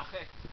אחרי.